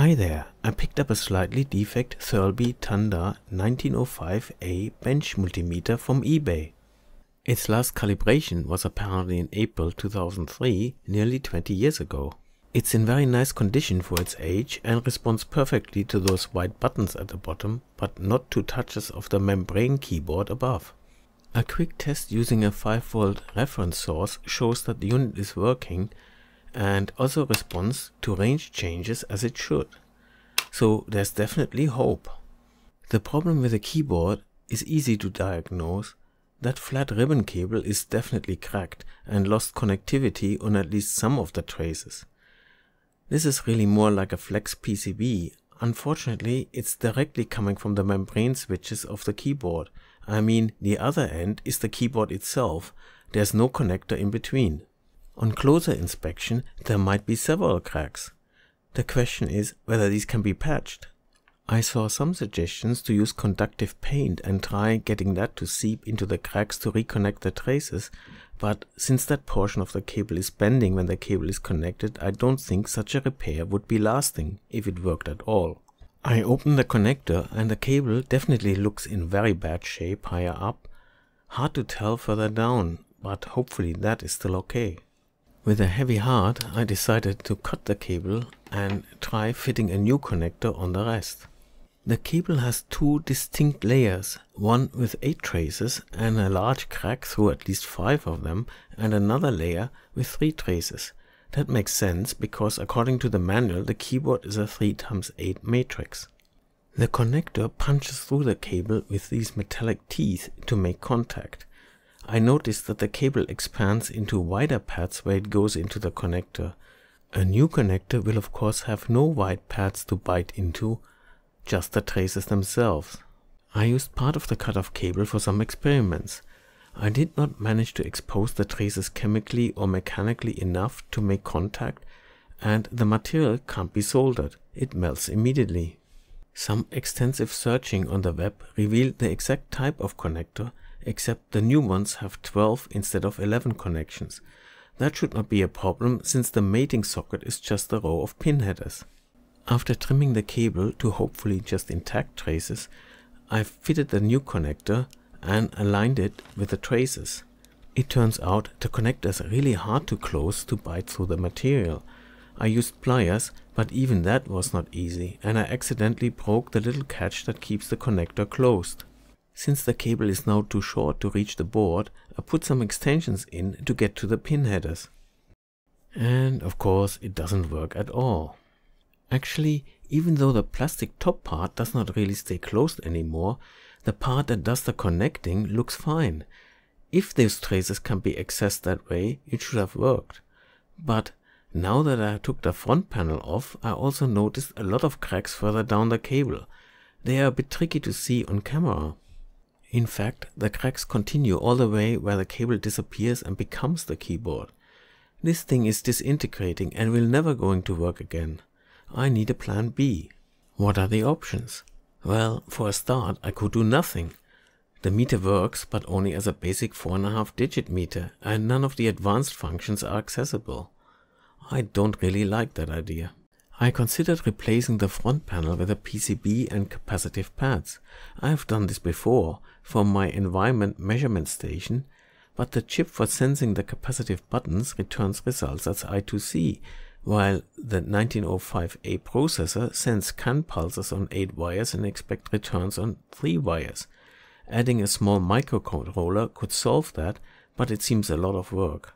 Hi there, I picked up a slightly defect Thurlby Thandar 1905A bench multimeter from eBay. Its last calibration was apparently in April 2003, nearly 20 years ago. It's in very nice condition for its age and responds perfectly to those white buttons at the bottom, but not to touches of the membrane keyboard above. A quick test using a 5V reference source shows that the unit is working and also responds to range changes as it should. So there's definitely hope. The problem with the keyboard is easy to diagnose. That flat ribbon cable is definitely cracked and lost connectivity on at least some of the traces. This is really more like a flex PCB. Unfortunately, it's directly coming from the membrane switches of the keyboard. I mean, the other end is the keyboard itself. There's no connector in between. On closer inspection, there might be several cracks. The question is whether these can be patched. I saw some suggestions to use conductive paint and try getting that to seep into the cracks to reconnect the traces, but since that portion of the cable is bending when the cable is connected, I don't think such a repair would be lasting, if it worked at all. I opened the connector and the cable definitely looks in very bad shape higher up. Hard to tell further down, but hopefully that is still okay. With a heavy heart, I decided to cut the cable and try fitting a new connector on the rest. The cable has two distinct layers, one with 8 traces and a large crack through at least 5 of them, and another layer with 3 traces. That makes sense because according to the manual the keyboard is a 3x8 matrix. The connector punches through the cable with these metallic teeth to make contact. I noticed that the cable expands into wider pads where it goes into the connector. A new connector will of course have no wide pads to bite into, just the traces themselves. I used part of the cut-off cable for some experiments. I did not manage to expose the traces chemically or mechanically enough to make contact and the material can't be soldered, it melts immediately. Some extensive searching on the web revealed the exact type of connector except the new ones have 12 instead of 11 connections. That should not be a problem since the mating socket is just a row of pin headers. After trimming the cable to hopefully just intact traces, I fitted the new connector and aligned it with the traces. It turns out the connector is really hard to close to bite through the material. I used pliers, but even that was not easy and I accidentally broke the little catch that keeps the connector closed. Since the cable is now too short to reach the board, I put some extensions in to get to the pin headers. And of course it doesn't work at all. Actually, even though the plastic top part does not really stay closed anymore, the part that does the connecting looks fine. If those traces can be accessed that way, it should have worked. But now that I took the front panel off, I also noticed a lot of cracks further down the cable. They are a bit tricky to see on camera. In fact, the cracks continue all the way where the cable disappears and becomes the keyboard. This thing is disintegrating and will never going to work again. I need a plan B. What are the options? Well, for a start, I could do nothing. The meter works, but only as a basic 4.5 digit meter, and none of the advanced functions are accessible. I don't really like that idea. I considered replacing the front panel with a PCB and capacitive pads. I have done this before for my environment measurement station, but the chip for sensing the capacitive buttons returns results as I2C, while the 1905A processor sends CAN pulses on 8 wires and expect returns on 3 wires. Adding a small microcontroller could solve that, but it seems a lot of work.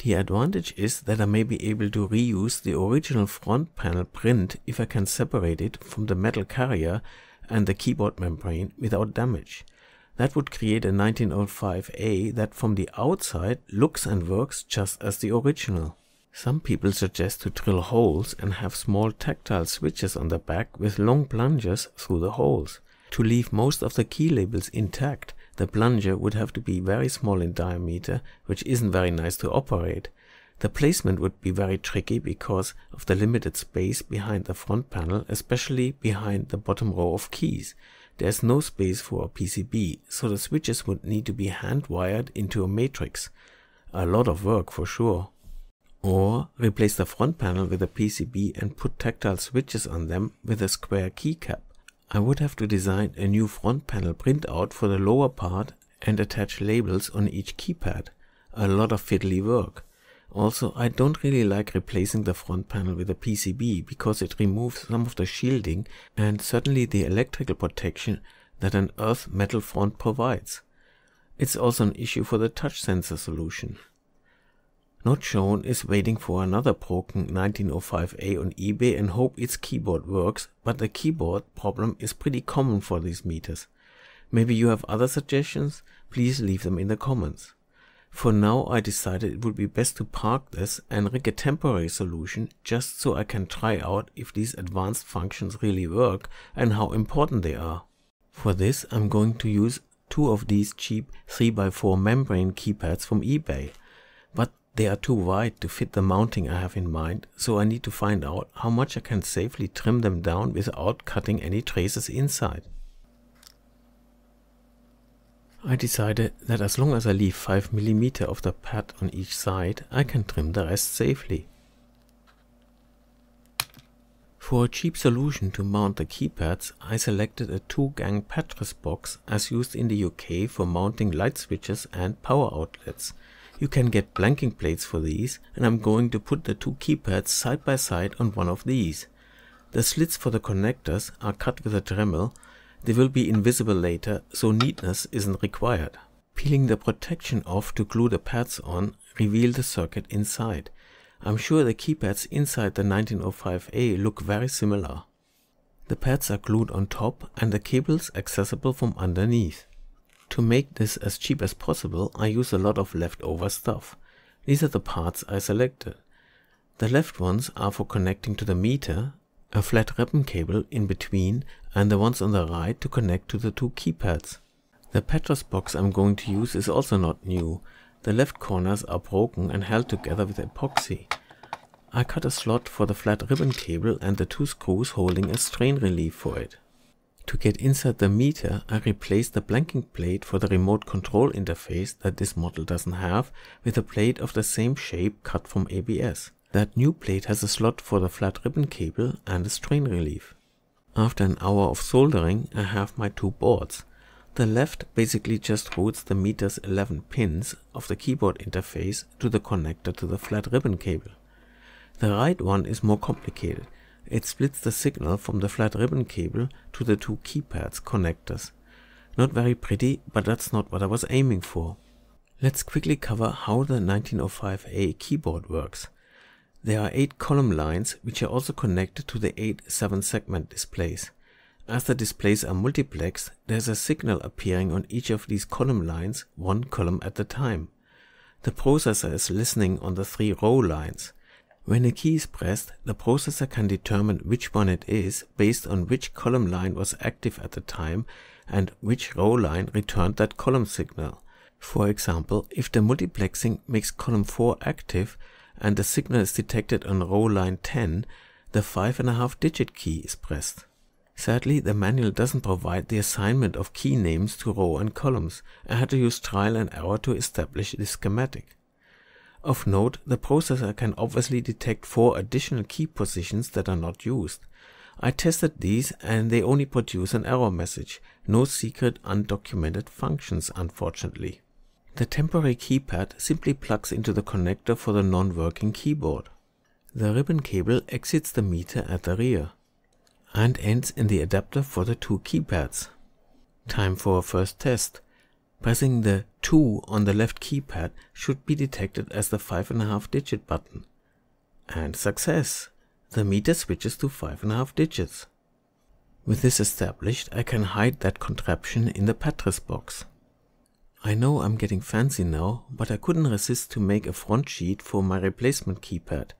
The advantage is that I may be able to reuse the original front panel print if I can separate it from the metal carrier and the keyboard membrane without damage. That would create a 1905A that from the outside looks and works just as the original. Some people suggest to drill holes and have small tactile switches on the back with long plungers through the holes. To leave most of the key labels intact, the plunger would have to be very small in diameter, which isn't very nice to operate. The placement would be very tricky because of the limited space behind the front panel, especially behind the bottom row of keys. There's no space for a PCB, so the switches would need to be hand wired into a matrix. A lot of work for sure. Or replace the front panel with a PCB and put tactile switches on them with a square keycap. I would have to design a new front panel printout for the lower part and attach labels on each keypad. A lot of fiddly work. Also, I don't really like replacing the front panel with a PCB because it removes some of the shielding and certainly the electrical protection that an earth metal front provides. It's also an issue for the touch sensor solution. Not shown is waiting for another broken 1905A on eBay and hope its keyboard works, but the keyboard problem is pretty common for these meters. Maybe you have other suggestions? Please leave them in the comments. For now I decided it would be best to park this and rig a temporary solution just so I can try out if these advanced functions really work and how important they are. For this I'm going to use two of these cheap 3x4 membrane keypads from eBay. But they are too wide to fit the mounting I have in mind, so I need to find out how much I can safely trim them down without cutting any traces inside. I decided that as long as I leave 5mm of the pad on each side, I can trim the rest safely. For a cheap solution to mount the keypads, I selected a two-gang pattress box as used in the UK for mounting light switches and power outlets. You can get blanking plates for these and I'm going to put the two keypads side by side on one of these. The slits for the connectors are cut with a Dremel. They will be invisible later, so neatness isn't required. Peeling the protection off to glue the pads on reveal the circuit inside. I'm sure the keypads inside the 1905A look very similar. The pads are glued on top and the cables accessible from underneath. To make this as cheap as possible, I use a lot of leftover stuff. These are the parts I selected. The left ones are for connecting to the meter, a flat ribbon cable in between, and the ones on the right to connect to the two keypads. The pattress box I'm going to use is also not new. The left corners are broken and held together with epoxy. I cut a slot for the flat ribbon cable and the two screws holding a strain relief for it. To get inside the meter, I replaced the blanking plate for the remote control interface that this model doesn't have with a plate of the same shape cut from ABS. That new plate has a slot for the flat ribbon cable and a strain relief. After an hour of soldering, I have my two boards. The left basically just routes the meter's 11 pins of the keyboard interface to the connector to the flat ribbon cable. The right one is more complicated. It splits the signal from the flat ribbon cable to the two keypads connectors. Not very pretty, but that's not what I was aiming for. Let's quickly cover how the 1905A keyboard works. There are 8 column lines which are also connected to the 8 7 segment displays. As the displays are multiplexed, there's a signal appearing on each of these column lines, one column at a time. The processor is listening on the three row lines. When a key is pressed, the processor can determine which one it is based on which column line was active at the time and which row line returned that column signal. For example, if the multiplexing makes column 4 active and the signal is detected on row line 10, the 5.5 digit key is pressed. Sadly, the manual doesn't provide the assignment of key names to row and columns. I had to use trial and error to establish this schematic. Of note, the processor can obviously detect four additional key positions that are not used. I tested these and they only produce an error message, no secret undocumented functions unfortunately. The temporary keypad simply plugs into the connector for the non-working keyboard. The ribbon cable exits the meter at the rear and ends in the adapter for the two keypads. Time for a first test. Pressing the 2 on the left keypad should be detected as the 5.5 digit button. And success! The meter switches to 5.5 digits. With this established, I can hide that contraption in the pattress box. I know I'm getting fancy now, but I couldn't resist to make a front sheet for my replacement keypad.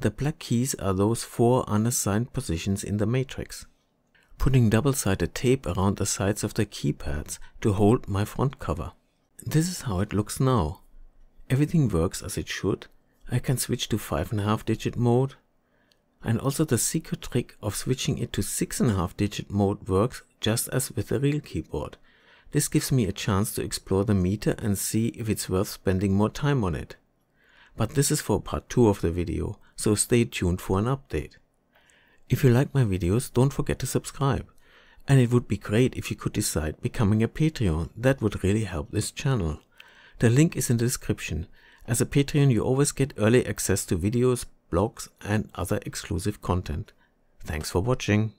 The black keys are those four unassigned positions in the matrix putting double-sided tape around the sides of the keypads to hold my front cover. This is how it looks now. Everything works as it should. I can switch to 5.5 digit mode. And also the secret trick of switching it to 6.5 digit mode works just as with the real keyboard. This gives me a chance to explore the meter and see if it's worth spending more time on it. but this is for part 2 of the video, so stay tuned for an update. If you like my videos, don't forget to subscribe. And it would be great if you could decide becoming a Patreon, that would really help this channel. The link is in the description. As a Patreon you always get early access to videos, blogs and other exclusive content. Thanks for watching.